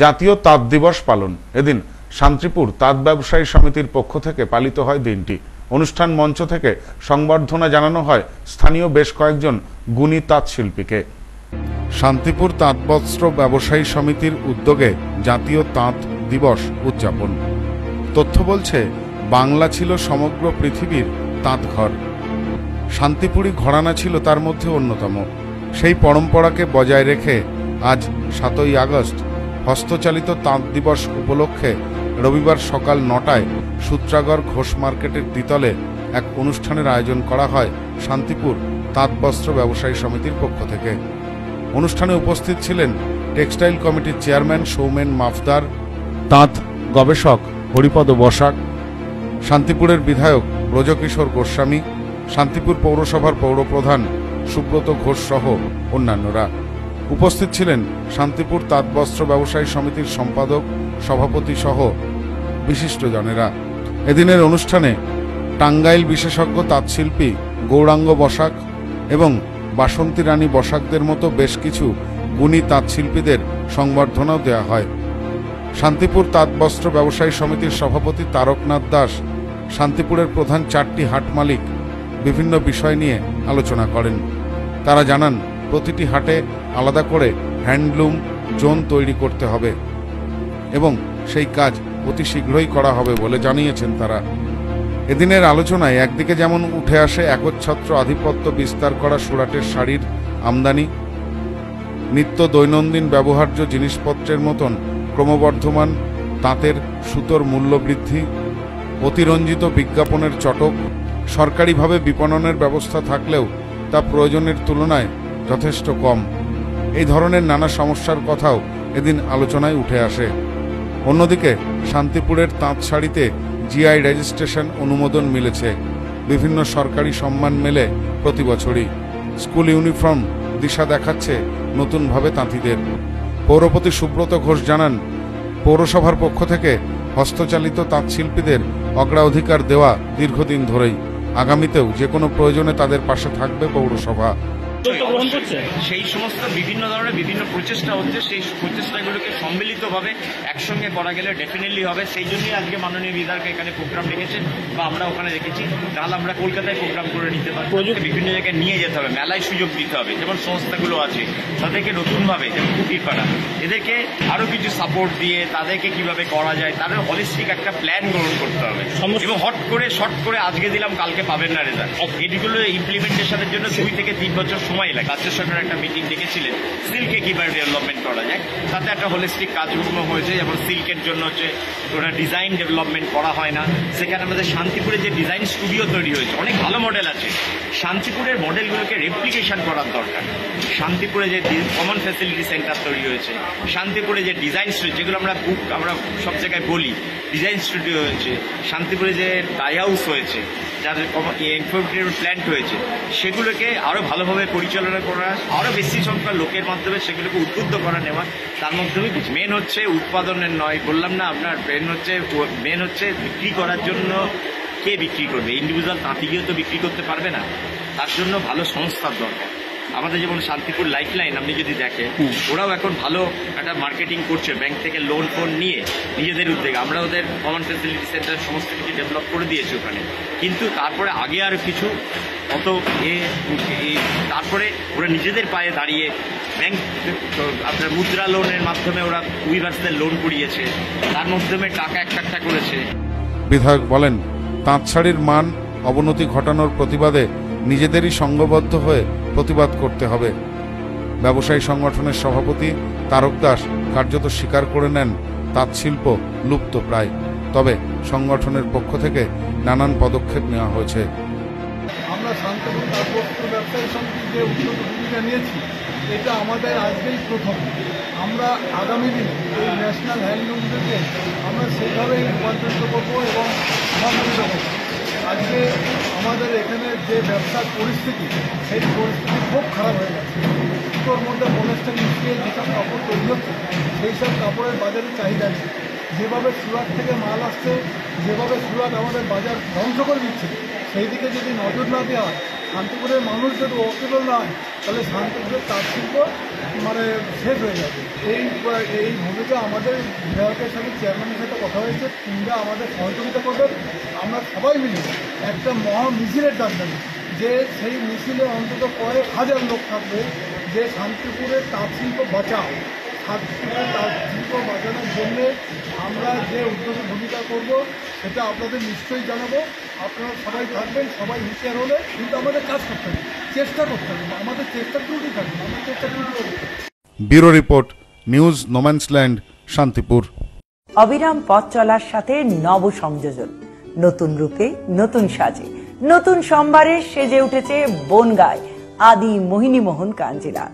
জাতীয় তাঁত দিবস পালন। এদিন শান্তিপুর তাঁত ব্যবসায়ী সমিতির পক্ষ থেকে পালিত হয় দিনটি। অনুষ্ঠান মঞ্চ থেকে সংবর্ধনা জানানো হয় স্থানীয় বেশ কয়েকজন গুণী তাঁত শিল্পীকে। শান্তিপুর তাঁতবস্ত্র ব্যবসায়ী সমিতির উদ্যোগে জাতীয় তাঁত দিবস উদযাপন। তথ্য বলছে, বাংলা ছিল সমগ্র পৃথিবীর তাঁতঘর। শান্তিপুরী ঘরানা ছিল তার মধ্যে অন্যতম। সেই পরম্পরাকে বজায় রেখে আজ সাতই আগস্ট হস্তচালিত তাঁত দিবস উপলক্ষে রবিবার সকাল নটায় সূত্রাগড় ঘোষ মার্কেটের দ্বিতলে এক অনুষ্ঠানের আয়োজন করা হয় শান্তিপুর তাঁত বস্ত্র ব্যবসায়ী সমিতির পক্ষ থেকে। অনুষ্ঠানে উপস্থিত ছিলেন টেক্সটাইল কমিটির চেয়ারম্যান সৌমেন মাফদার, তাঁত গবেষক হরিপদ বসাক, শান্তিপুরের বিধায়ক ব্রজকিশোর গোস্বামী, শান্তিপুর পৌরসভার পৌরপ্রধান সুব্রত ঘোষ সহ অন্যান্যরা। উপস্থিত ছিলেন শান্তিপুর তাঁতবস্ত্র ব্যবসায়ী সমিতির সম্পাদক, সভাপতি সহ বিশিষ্টজনেরা। এদিনের অনুষ্ঠানে টাঙ্গাইল বিশেষজ্ঞ তাঁতশিল্পী গৌরাঙ্গ বসাক এবং বাসন্তী রানী বসাকদের মতো বেশ কিছু গুণী তাঁতশিল্পীদের সংবর্ধনাও দেওয়া হয়। শান্তিপুর তাঁতবস্ত্র ব্যবসায়ী সমিতির সভাপতি তারকনাথ দাস শান্তিপুরের প্রধান চারটি হাট মালিক বিভিন্ন বিষয় নিয়ে আলোচনা করেন। তারা জানান প্রতিটি হাটে আলাদা করে হ্যান্ডলুম, জোন তৈরি করতে হবে এবং সেই কাজ অতি শীঘ্রই করা হবে বলে জানিয়েছেন তারা। এদিনের আলোচনায় একদিকে যেমন উঠে আসে একচ্ছত্র আধিপত্য বিস্তার করা সুরাটের শাড়ির আমদানি, নিত্য দৈনন্দিন ব্যবহার্য জিনিসপত্রের মতন ক্রমবর্ধমান তাঁতের সুতোর মূল্য বৃদ্ধি অতিরঞ্জিত বিজ্ঞাপনের চটক, সরকারিভাবে বিপণনের ব্যবস্থা থাকলেও তা প্রয়োজনের তুলনায় যথেষ্ট কম। এই ধরনের নানা সমস্যার কথাও এদিন আলোচনায় উঠে আসে। অন্যদিকে, শান্তিপুরের তাঁত শাড়িতে জিআই রেজিস্ট্রেশন অনুমোদন মিলেছে। বিভিন্ন সরকারি সম্মান মেলে প্রতি বছরই। স্কুল ইউনিফর্ম দিশা দেখাচ্ছে নতুনভাবে তাঁতিদের। পৌরপতি সুব্রত ঘোষ জানান, পৌরসভার পক্ষ থেকে হস্তচালিত তাঁতশিল্পীদের অগ্রাধিকার দেওয়া দীর্ঘদিন ধরেই। আগামীতেও যে কোনো প্রয়োজনে তাদের পাশে থাকবে পৌরসভা। গ্রহণ করছে? সেই সমস্ত বিভিন্ন ধরনের বিভিন্ন প্রচেষ্টা হচ্ছে সেই প্রচেষ্টাগুলোকে সম্মিলিতভাবে একসঙ্গে করা গেলে ডেফিনেটলি হবে। সেই জন্যই আজকে মাননীয় বিধায়ক এখানে প্রোগ্রাম রেখেছেন বা আমরা ওখানে রেখেছি। তাহলে আমরা কলকাতায় প্রোগ্রাম করে নিতে পারব। বিভিন্ন জায়গায় নিয়ে যেতে হবে। মেলায় সুযোগ দিতে হবে। যেমন সংস্থাগুলো আছে তাদেরকে নতুনভাবে যেমন কুটির পাড়া এদেরকে আরও কিছু সাপোর্ট দিয়ে তাদেরকে কীভাবে করা যায় তাদের হলিস্টিক একটা প্ল্যান গ্রহণ করতে হবে। এবং হট করে শর্ট করে আজকে দিলাম কালকে পাবেন না রেজাল্ট এটিগুলো ইমপ্লিমেন্টেশনের জন্য দুই থেকে তিন বছর সময় লাগে। রাজ্য সরকার একটা মিটিং ডেকেছিলেন। সিল্কে কীভাবে ডেভেলপমেন্ট করা যায়? তাতে একটা হোলিস্টিক কাজকর্ম হয়েছে যেমন সিল্কের জন্য হচ্ছে ওরা ডিজাইন ডেভেলপমেন্ট করা হয় না, সেখানে আমাদের শান্তিপুরে যে ডিজাইন স্টুডিও তৈরি হয়েছে, অনেক ভালো মডেল আছে। শান্তিপুরের মডেলগুলোকে রেপ্লিকেশন করার দরকার। শান্তিপুরে যে কমন ফ্যাসিলিটি সেন্টার তৈরি হয়েছে, শান্তিপুরে যে ডিজাইন স্টুডিও যেগুলো আমরা বুক আমরা সব জায়গায় বলি ডিজাইন স্টুডিও হয়েছে, শান্তিপুরে যে ডাই হাউস হয়েছে, যাদের ইনফরমেটিভ প্ল্যান্ট হয়েছে, সেগুলোকে আরও ভালোভাবে পরিচালনা করা আরও বেশি সংখ্যা লোকের মাধ্যমে সেগুলোকে উদ্বুদ্ধ করা নেওয়া তার মাধ্যমে মেন হচ্ছে উৎপাদনের নয় বললাম না আপনার মেন হচ্ছে মেন হচ্ছে বিক্রি করার জন্য কে বিক্রি করবে? ইন্ডিভিজুয়াল তাঁতি গিয়ে তো বিক্রি করতে পারবে না। তার জন্য ভালো সংস্থার দরকার। আমাদের যেমন শান্তিপুর লাইফ লাইন আপনি যদি দেখেন ওরাও এখন ভালো একটা মার্কেটিং করছে ব্যাংক থেকে লোন ফোন নিয়ে নিজেদের উদ্যোগে। আমরা ওদের কমন ফেসিলিটি সেন্টার সমস্ত কিছু ডেভেলপ করে দিয়েছি ওখানে। কিন্তু তারপরে আগে আর কিছু অত এ তারপরে ওরা নিজেদের পায়ে দাঁড়িয়ে ব্যাংক আপনার মুদ্রা লোনের মাধ্যমে ওরা উইভার্সদের লোন করিয়েছে। তার মাধ্যমে টাকা একটা করেছে। বিধায়ক বলেন তাঁত শাড়ির মান অবনতি ঘটানোর প্রতিবাদে নিজেদেরই সংঘবদ্ধ হয়ে প্রতিবাদ করতে হবে। ব্যবসায়ী সংগঠনের সভাপতি তারক দাস কার্যত স্বীকার করে নেন তাঁত শিল্প লুপ্ত প্রায়। তবে সংগঠনের পক্ষ থেকে নানান পদক্ষেপ নেওয়া হয়েছে। তাপবস্ত্র ব্যবসায়ী সমিতি যে উদ্যোগ ভূমিকা নিয়েছি, এটা আমাদের আজকেই প্রথম। আমরা আগামী দিনে এই ন্যাশনাল হ্যান্ডলুম ডেকে আমরা সেইভাবেই রূপান্তরিত করব এবং করব। আজকে আমাদের এখানে যে ব্যবসার পরিস্থিতি, সেই পরিস্থিতি খুব খারাপ হয়ে গেছে। সুতোর মধ্যে পলিস্টার মিশিয়ে যেসব কাপড় তৈরি হচ্ছে সেই সব কাপড়ের বাজারে চাহিদা নেই। যেভাবে সুরাট থেকে মাল আসছে, যেভাবে সুরাট আমাদের বাজার ধ্বংস করে দিচ্ছে সেই দিকে যদি নজর না দেওয়া হয় শান্তিপুরের মানুষ যদি অকেল না হয়, তাহলে শান্তিপুরের তাঁত শিল্প মানে শেষ হয়ে যাবে। এই এই ভূমিকা আমাদের বিধায়কের সাথে চেয়ারম্যানের সাথে কথা হয়েছে, তিনটা আমাদের সহযোগিতা করবেন। আমরা সবাই মিলে একটা মহা মিছিলের ডাক দেবো, যে সেই মিছিলে অন্তত কয়েক হাজার লোক থাকবে, যে শান্তিপুরের তাঁত শিল্প বাঁচাও। শান্তিপুরের তাঁত শিল্প বাঁচানোর জন্যে আমরা যে উদ্যোগে ভূমিকা করব, সেটা আপনাদের নিশ্চয়ই জানাব। আপনারা সবাই থাকবেন সবাই হুঁশিয়ার হলে কিন্তু আমাদের কাজ করতে হবে চেষ্টা করতে হবে আমাদের চেষ্টা ত্রুটি থাকবে আমাদের চেষ্টা ত্রুটি bureau report news no man's land Shantipur. অবিরাম পথ চলার সাথে নব সংযোজন। নতুন রূপে নতুন সাজে। নতুন সম্ভারে সেজে উঠেছে বনগায়। আদি মোহিনী মোহন কাঞ্জিলা